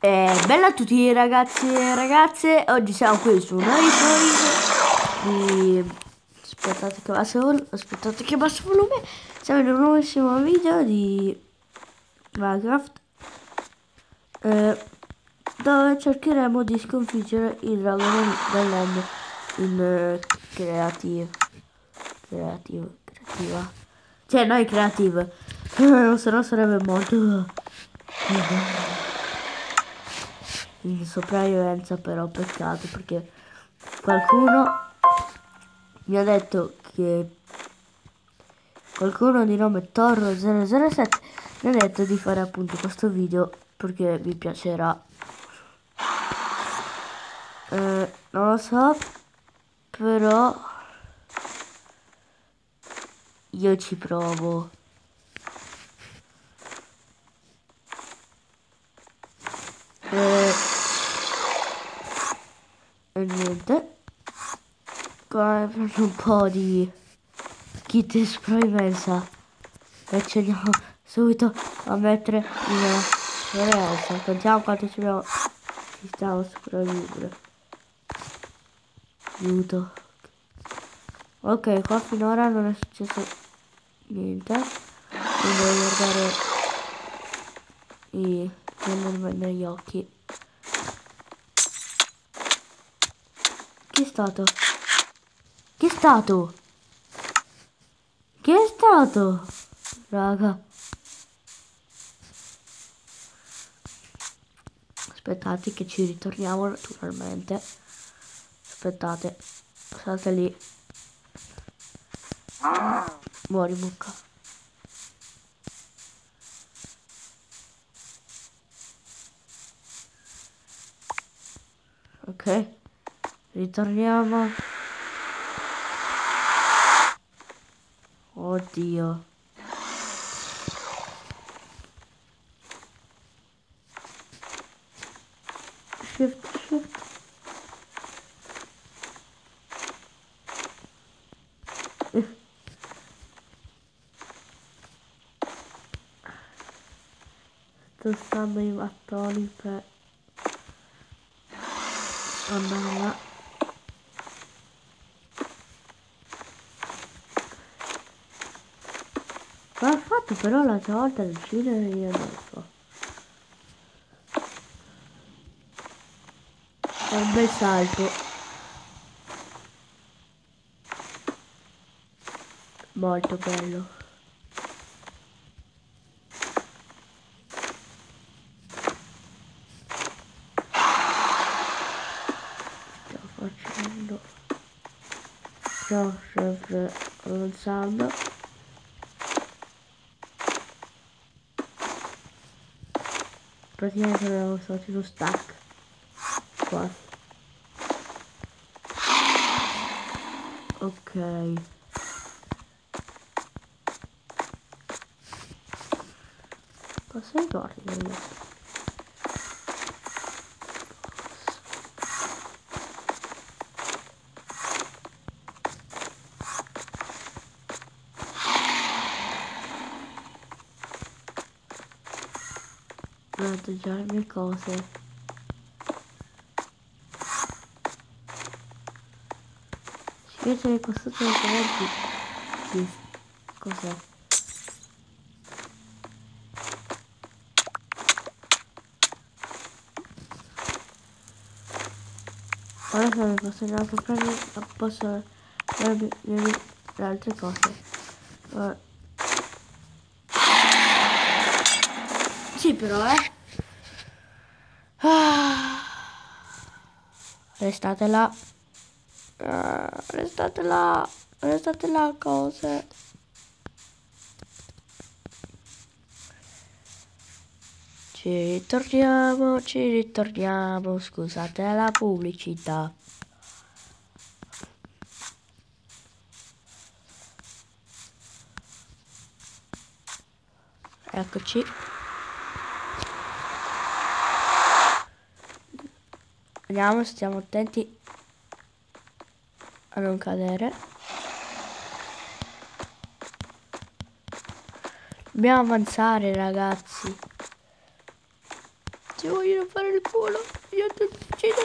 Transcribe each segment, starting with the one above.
Eh, bella a tutti ragazzi e ragazze, oggi siamo qui su un video di... Aspettate che basta volume, aspettate che basta volume, siamo in un nuovissimo video di Minecraft eh, dove cercheremo di sconfiggere il dragone dell'end in eh, creative, creative, creativa, cioè noi creative, se no sarebbe molto in sopravvivenza però peccato perché qualcuno mi ha detto che qualcuno di nome Torro007 mi ha detto di fare appunto questo video perché mi piacerà. Eh, non lo so però io ci provo eh, e niente qua prendo un po' di kit sopravvivenza e ci andiamo subito a mettere in sopravvivenza contiamo quanto ci abbiamo ci stiamo sopravvivere aiuto. Ok qua finora non è successo niente. Quindi devo guardare i negli occhi. Chi è stato? Stato? Chi è stato? Raga. Aspettate che ci ritorniamo naturalmente. Aspettate. State lì. Muori mucca. Ok. Ritorniamo. Oddio. Shift, shift. Sto stando i mattoni per andare là. Ma ha fatto però l'altra volta il uccidere io non so. È un bel salto. Molto bello. Sto facendo. Sto sempre avanzando. Praticamente avevo stato uno stack. Qua. Ok. Cosa ricordi io? guardo già le mie cose scrivete qua sotto nei commenti sì. cos'è ora se mi posso andare a comprare posso le altre cose ora. Sì però eh Ah. Restate là. Ah, restate là. Restate là cose. Ci ritorniamo, ci ritorniamo. Scusate la pubblicità. Eccoci. Vediamo, stiamo attenti a non cadere. Dobbiamo avanzare ragazzi. Ti vogliono fare il culo. Io ti uccido.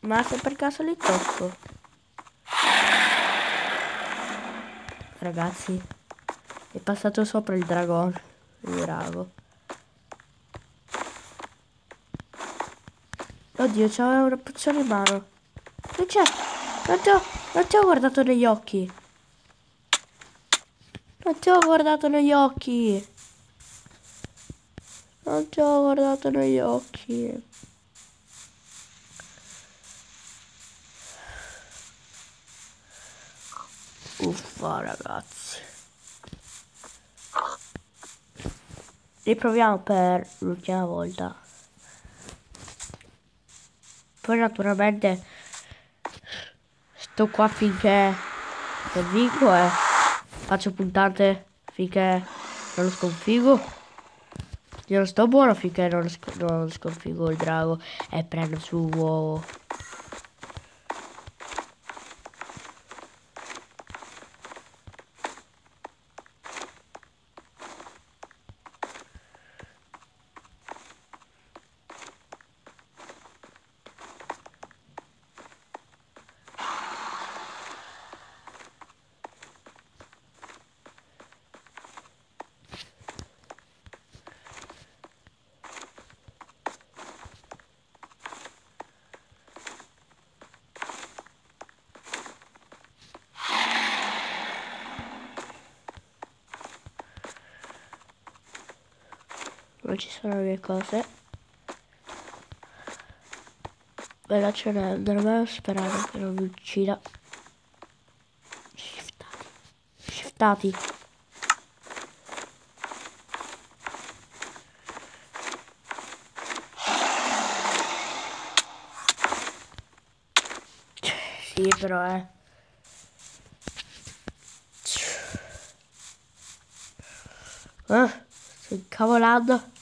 Ma se per caso li tocco. Ragazzi, è passato sopra il dragone. Il drago. Oddio, c'è una pozione in mano. Non c'è. Non ti ho, non ti ho guardato negli occhi. Non ti ho guardato negli occhi. Non ti ho guardato negli occhi. Uffa ragazzi. Riproviamo per l'ultima volta. Poi naturalmente sto qua finché non vinco e faccio puntate finché non lo sconfigo. Io non sto buono finché non, sc non sconfigo il drago e prendo su uovo. Non ci sono le cose. Bella ce n'è dovremmo sperare che non mi uccida. Shiftati. Shiftati. Sì però eh. Ah, sto incavolando.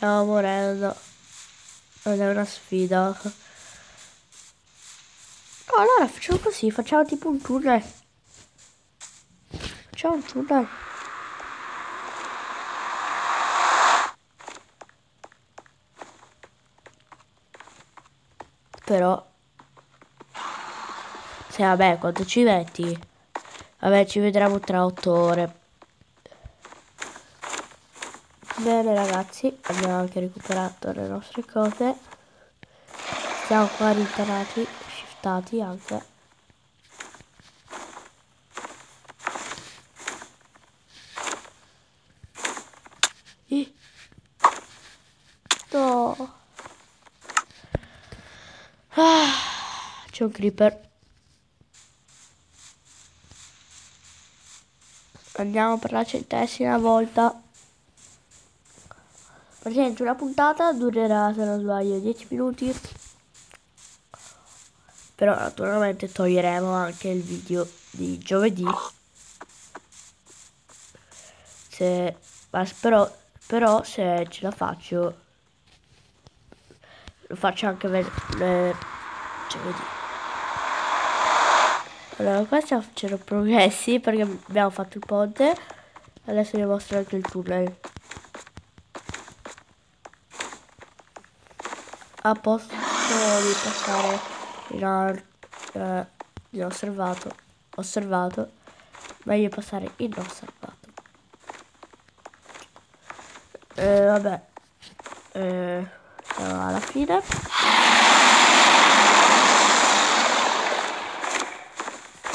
Stiamo morendo. Non è una sfida. allora facciamo così, facciamo tipo un tunnel. Facciamo un tunnel. Però... Se vabbè, quanto ci metti? Vabbè, ci vedremo tra otto ore. Bene ragazzi, abbiamo anche recuperato le nostre cose. Siamo qua ritornati, shiftati anche. I. No. Ah, c'è un creeper. Andiamo per la centesima volta. Praticamente una puntata durerà, se non sbaglio, 10 minuti. Però naturalmente toglieremo anche il video di giovedì. Se, ma però, però se ce la faccio, lo faccio anche vedere giovedì. Allora, qua facendo progressi perché abbiamo fatto il ponte. Adesso vi mostro anche il tunnel. A posto di passare in eh, inosservato osservato meglio passare inosservato eh, vabbè eh, alla fine.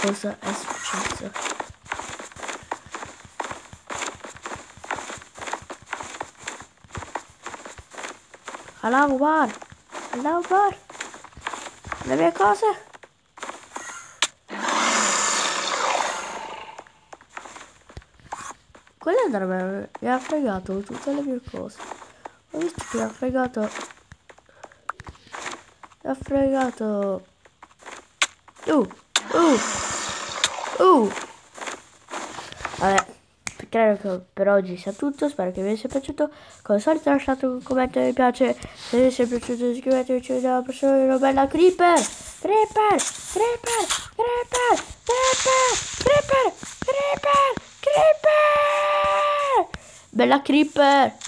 Cosa è successo? Allahu Akbar Andiamo fuori. Le mie cose. Quell'enderman mi ha fregato tutte le mie cose. Ho visto che mi ha fregato... Mi ha fregato... Uh! Uh! Uh! Credo che per oggi sia tutto, spero che vi sia piaciuto. Come al solito lasciate un commento mi piace, se vi sia piaciuto iscrivetevi, ci vediamo alla prossima una bella creeper! Creeper! Creeper! Creeper! Creeper! Creeper! Creeper! Creeper! Bella creeper.